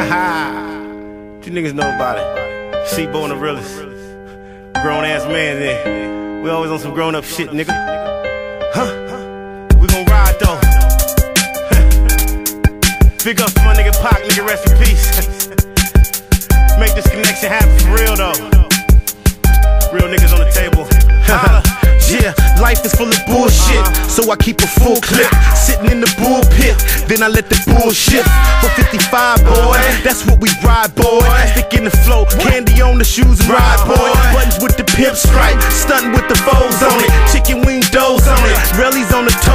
you niggas know about it. C-Bo and Tha Realest. Grown ass man then. We always on some grown up shit, nigga. Huh? We gon' ride though. Big up my nigga Pac, nigga, rest in peace. Make this connection happen for real though. Real niggas on the table. Uh-huh. Yeah, life is full of so I keep a full clip. Sitting in the bullpit, then I let the bullshit. For 55, boy, that's what we ride, boy. Stick in the flow, candy on the shoes ride, boy. Buttons with the pimp stripe, stunting with the foes on it.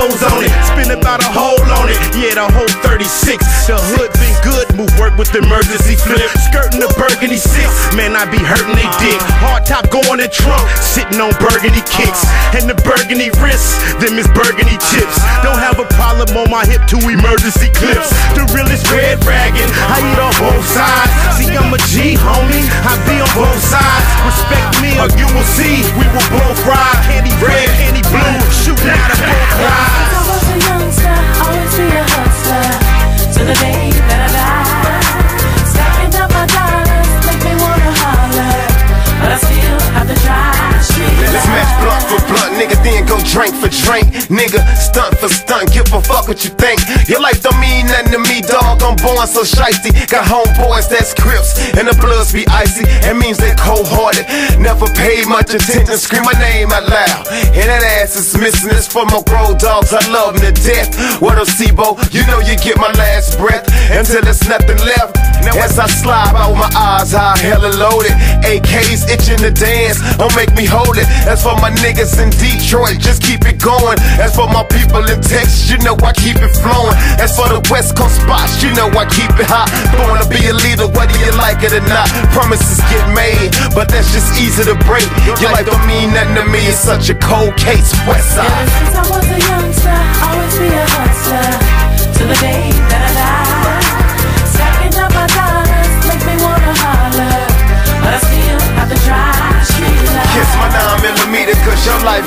Rellies on it. Spin about a hole on it, yeah, the whole 36. The hood been good, move work with emergency flip. Skirting the burgundy six, man, I be hurting they dick. Hard top going in trunk, sitting on burgundy kicks. And the burgundy wrists, them is burgundy chips. Don't have a problem on my hip, to emergency clips. The realest red ragging, I eat on both sides. See, I'm a G, homie, I be on both sides. Respect me, or you will see, we will both ride. Candy red, candy blue, drink. Nigga, stunt for stunt, give a fuck what you think. Your life don't mean nothing to me, dog. I'm born so shifty. Got homeboys that's crips, and the bloods be icy. That means they cold hearted. Never paid much attention, scream my name out loud. And that ass is missing, it's for my road dogs. I love them to death. What up, C-Bo? You know you get my last breath until there's nothing left. Now as I slide out, my eyes high, hella loaded. AKs itching to dance, don't make me hold it. As for my niggas in Detroit, just keep it going. As for my people in Texas, you know I keep it flowing. As for the West Coast spots, you know I keep it hot. Born to be a leader, whether you like it or not. Promises get made, but that's just easy to break. Your life don't mean nothing to me, it's such a cold case. West Ever side. since I was a youngster,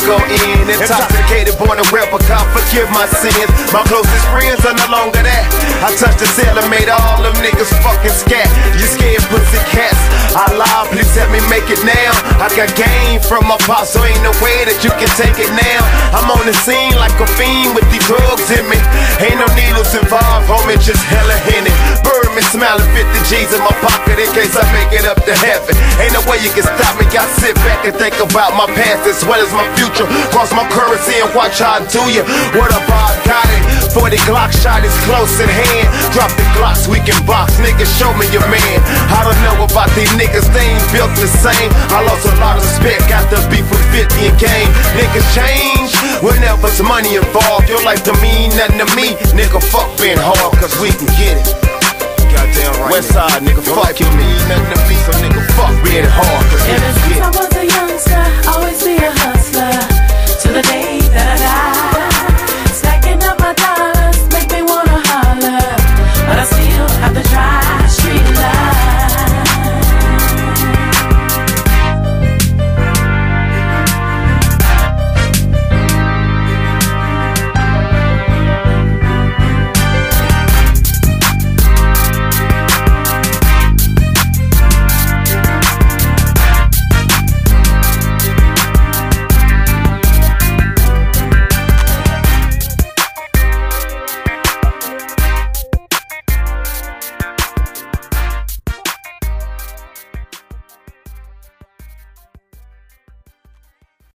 go in. Intoxicated, born a replica, forgive my sins. My closest friends are no longer that. I touched the cell and made all them niggas fucking scat. You scared pussy cats. I lie, please help me make it now. I got game from my pop, so ain't no way that you can take it now. I'm on the scene like a fiend with these drugs in me. Ain't no needles involved, homie, just. Birdman smiling 50 G's in my pocket in case I make it up to heaven. Ain't no way you can stop me. I sit back and think about my past as well as my future. Cross my currency and watch how I do you. What about got it? 40 Glock shot is close at hand. Drop the Glocks, we can box. Niggas, show me your man. I don't know about these niggas, they ain't built the same. I lost a lot of respect, got the beef with 50 and game. Niggas change whenever it's money involved. Your life don't mean nothing to me. Nigga, fuck being hard, cause we can get it. Goddamn right. West side, nigga, fuck you. mean nothing to me, so nigga, fuck being hard, cause we Ever since get I it. was a